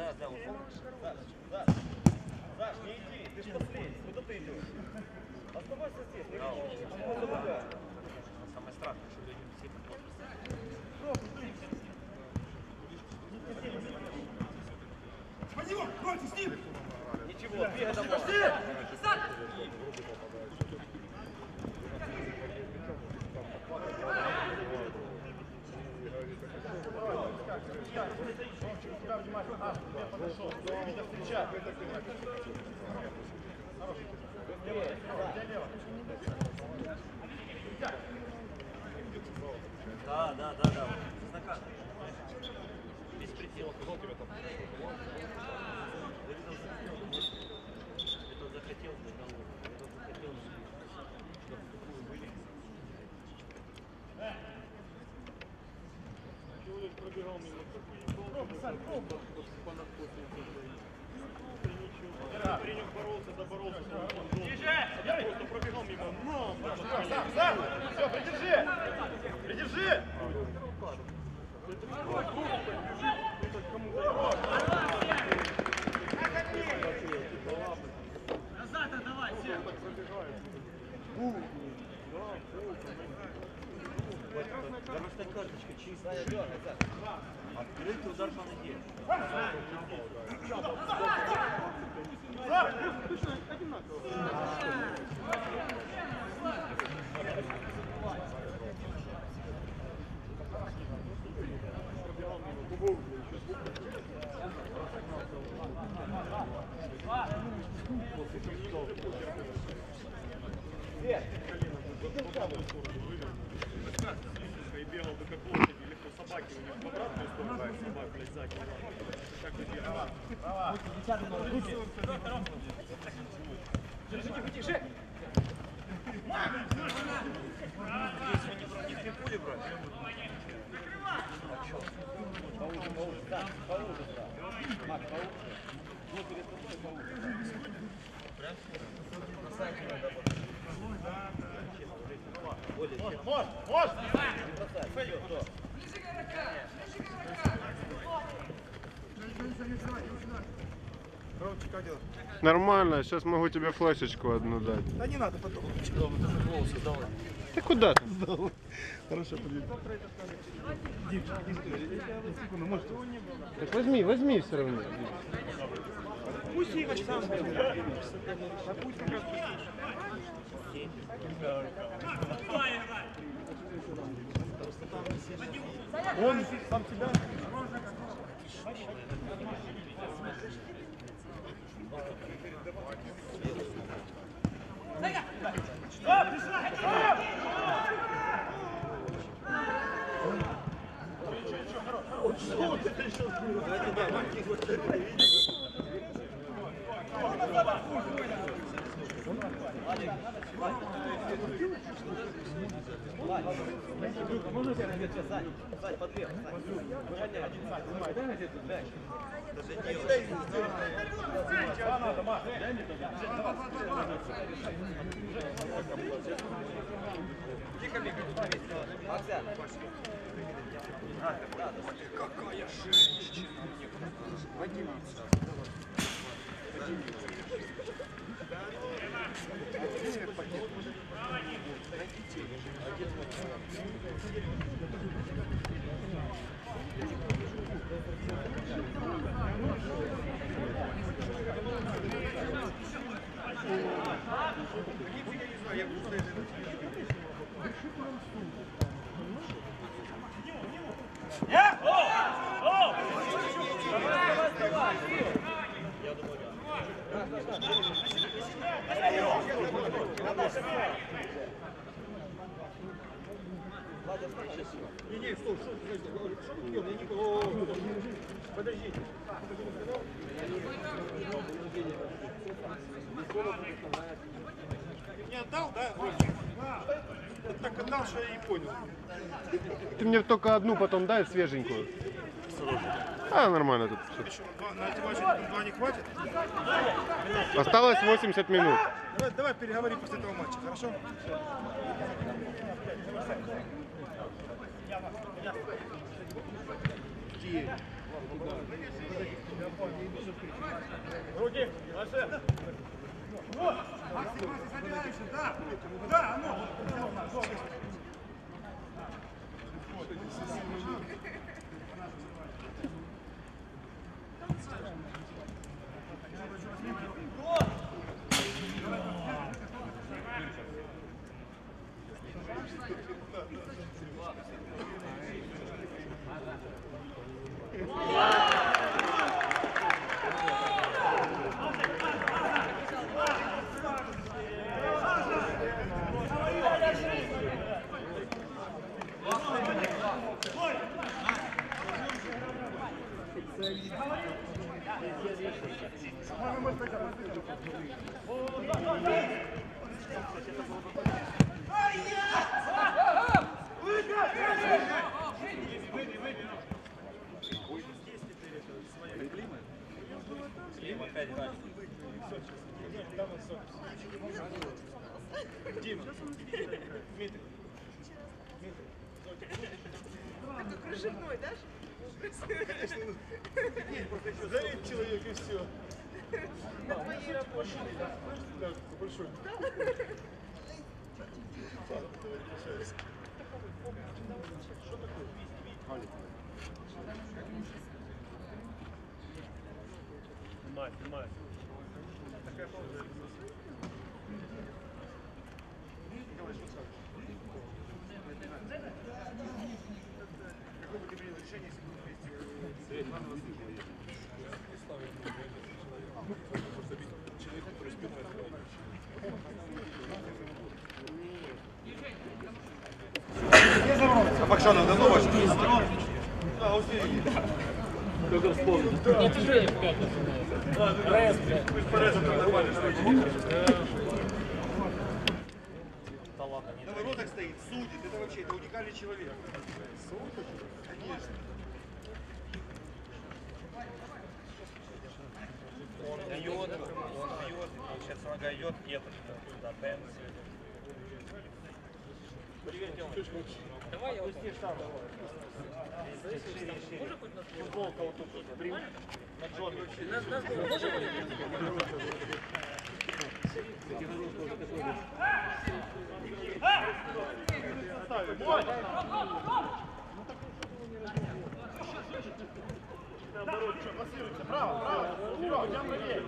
Да, да, ушел. Саш, не иди, ты ж последний. Куда ты идешь? Оставайся здесь, не Да, иди. он- Чего забегать? Самое страшное, что люди все так вот. Ничего, бегай домой. Да, да, да, да. Знакомый. Без предела. Это он захотел, да, того. Это он захотел, чтобы такую были. Человек пробегал мимо такой. По наркотикам. Паренек боролся, доборолся. Я просто пробегал мимо. Мам! Сам, сам! Все, придержи! Придержи! Карточка чистая. Открытый удар по ноге. И Может, может! Не бросай, Ромчик, как дела? Нормально, сейчас могу тебе флешечку одну дать. Да не надо потом. Ты куда ты? Хорошо, подвиг. Так возьми, возьми все равно. Пусть Игорь сам бегает. А пусть как раз Он сам себя. Давайте, да, Макки, вот это видите. Можно разбить сейчас, Сань? Сань, подбег, Сань. Выгоняй. Дай. Максян. Найдите один Не, не, отдал, да? Так отдал, что я не понял. Ты мне только одну потом дай свеженькую. А, нормально тут. всё. На эти матчи два не хватит. Осталось 80 минут. Давай, давай переговори после этого матча, хорошо? Руки, Маша. Максим, Максим, собираешься, да. Ну. Кружевной, да? Зарядь человек и все. На твоей работе. Да, большой. Снимай, снимай. А Бакшанов давно ваш? А, вот здесь. Нет, уже в пятницу. Рез, блядь. Пусть по резу нормально что Да ладно, не На воротах стоит, судит. Это вообще, это уникальный человек. Конечно. Он бьет, он бьет, получается, нога идет, и этот, да, бэм. Привет. Давай я хоть на футболка вот тут при- на Наоборот, что, пассируйте. Право, право. Серега, у тебя правее.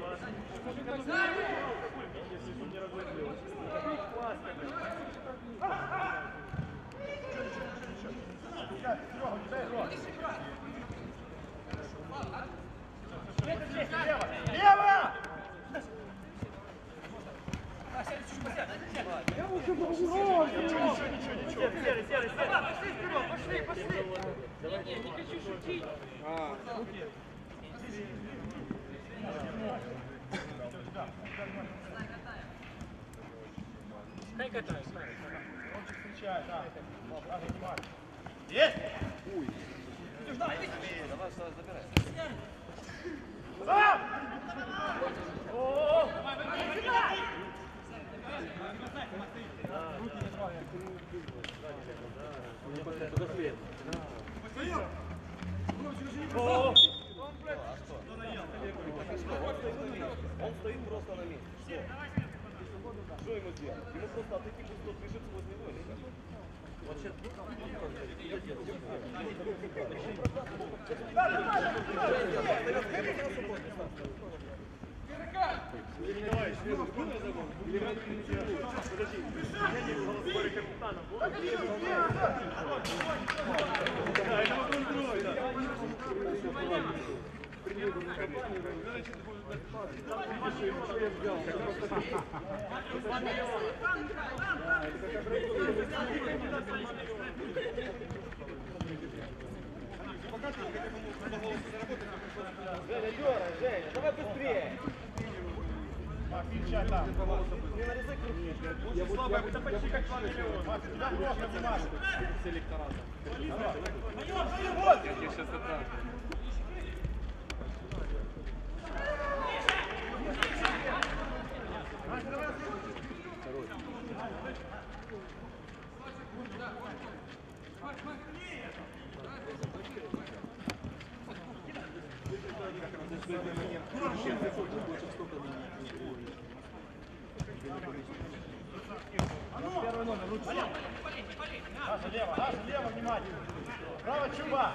Есть! Он стоит просто на месте. Что ему сделать? Ему просто отойти, пусть тот бежит возле него. или как? Вот Женя, Лера, Женя, давай быстрее! Сейчас, да. Не нарезай круг. Я слабая, это почти как 2 миллиона. Макс, туда плохо, Димаш. С электоратом. Майор, майор! Я сейчас это... Первый номер, лучше. Даша, лево, Даша, лево, внимательно. Право, чуба.